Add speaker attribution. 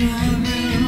Speaker 1: new